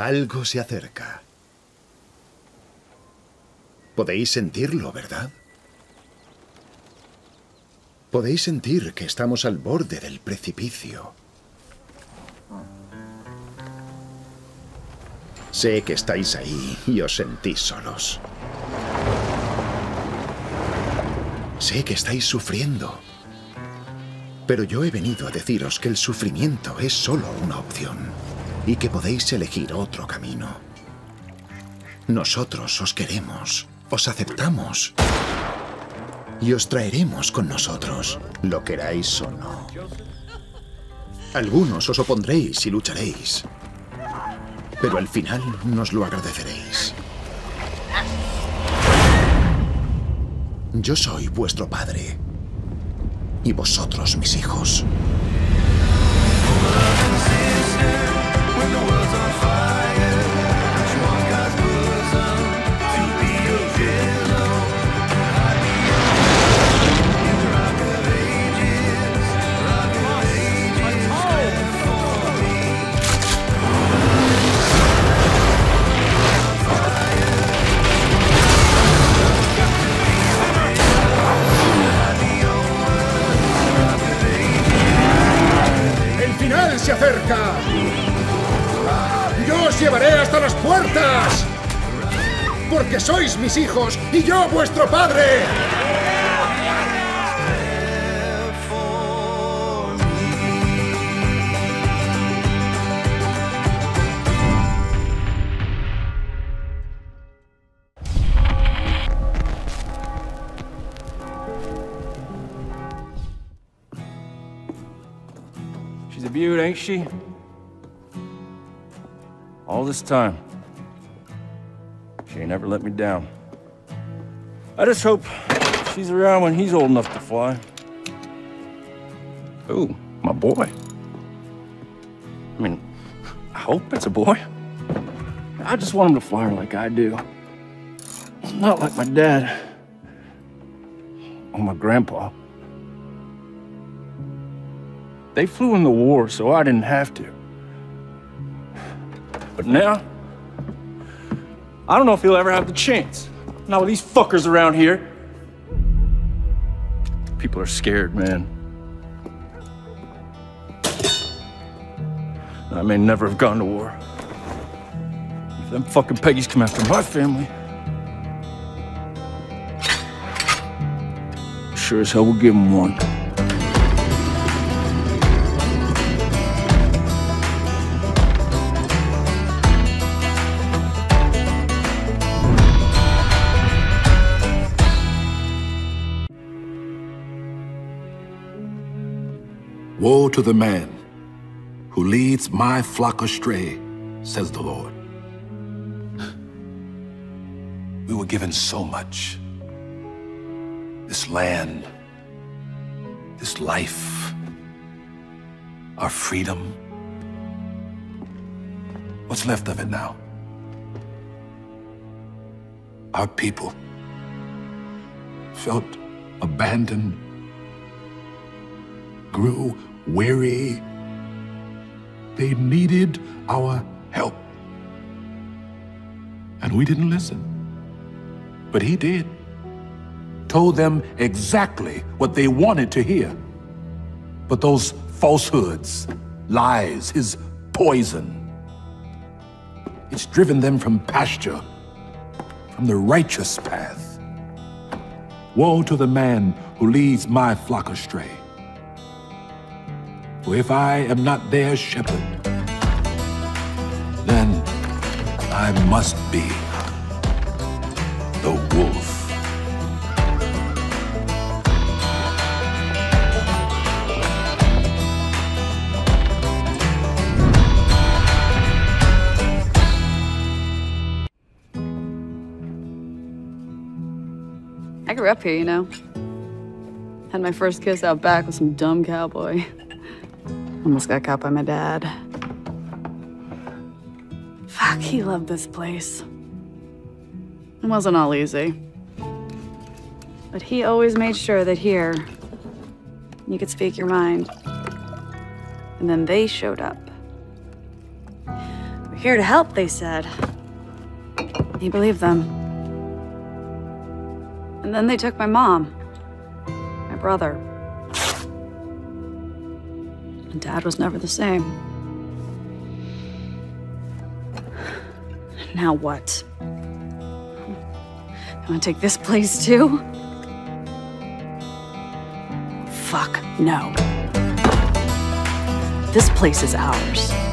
Algo se acerca. Podéis sentirlo, ¿verdad? Podéis sentir que estamos al borde del precipicio. Sé que estáis ahí y os sentís solos. Sé que estáis sufriendo. Pero yo he venido a deciros que el sufrimiento es solo una opción y que podéis elegir otro camino. Nosotros os queremos, os aceptamos y os traeremos con nosotros, lo queráis o no. Algunos os opondréis y lucharéis, pero al final nos lo agradeceréis. Yo soy vuestro padre y vosotros mis hijos. ¡El llevaré hasta las puertas! Porque sois mis hijos y yo vuestro padre. She's a beaut, ain't she? All this time. She ain't ever let me down. I just hope she's around when he's old enough to fly. Ooh, my boy. I mean, I hope it's a boy. I just want him to fly her like I do. Not like my dad. Or my grandpa. They flew in the war, so I didn't have to. But now, I don't know if he'll ever have the chance. Not with these fuckers around here. People are scared, man. I may never have gone to war. If them fucking Peggies come after my family, sure as hell we'll give them one. Woe to the man who leads my flock astray, says the Lord. We were given so much. This land, this life, our freedom. What's left of it now? Our people felt abandoned, grew weary. They needed our help. And we didn't listen. But he did. Told them exactly what they wanted to hear. But those falsehoods, lies, his poison, it's driven them from pasture, from the righteous path. Woe to the man who leads my flock astray. If I am not their shepherd, then I must be the wolf. I grew up here, you know. Had my first kiss out back with some dumb cowboy. Almost got caught by my dad. Fuck, he loved this place. It wasn't all easy. But he always made sure that here, you could speak your mind. And then they showed up. We're here to help, they said. He believed them. And then they took my mom. My brother. And Dad was never the same. Now what? You wanna take this place too? Fuck no. This place is ours.